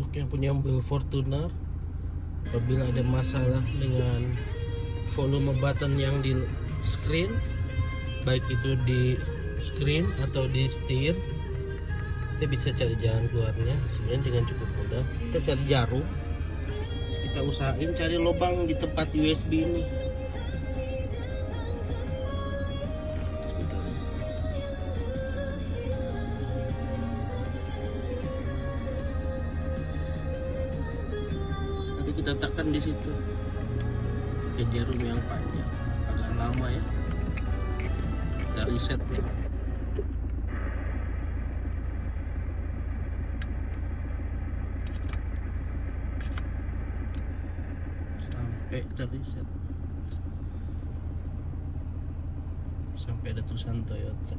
untuk yang punya mobil Fortuner apabila ada masalah dengan volume button yang di screen baik itu di screen atau di setir kita bisa cari jalan keluarnya sebenarnya dengan cukup mudah. Kita cari jarum kita usahain cari lubang di tempat USB ini kita tekan di situ. Ke jarum yang panjang agak lama ya. Kita reset. Sampai terreset sampai ada tulisan Toyota.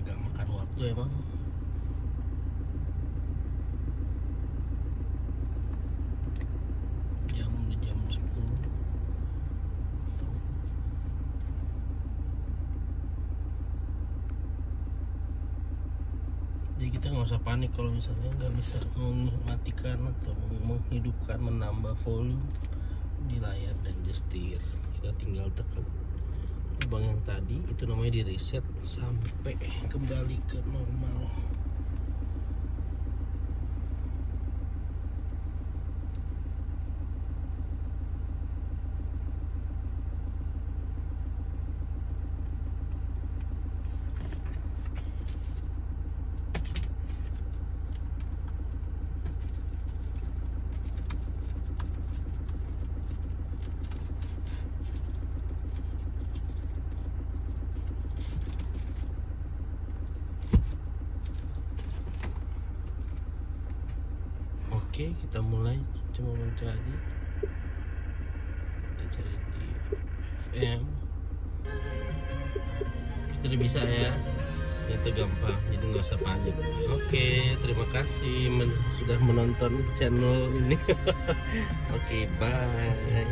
Agak makan waktu emang. jam jadi kita nggak usah panik kalau misalnya nggak bisa mematikan atau menghidupkan menambah volume di layar dan di kita tinggal tekan lubang yang tadi itu namanya di reset sampai kembali ke normal Oke, kita mulai cuma mencari. Kita cari di FM. Jadi bisa ya. Itu gampang, jadi nggak usah panik. Oke, terima kasih men- sudah menonton channel ini. Oke, bye.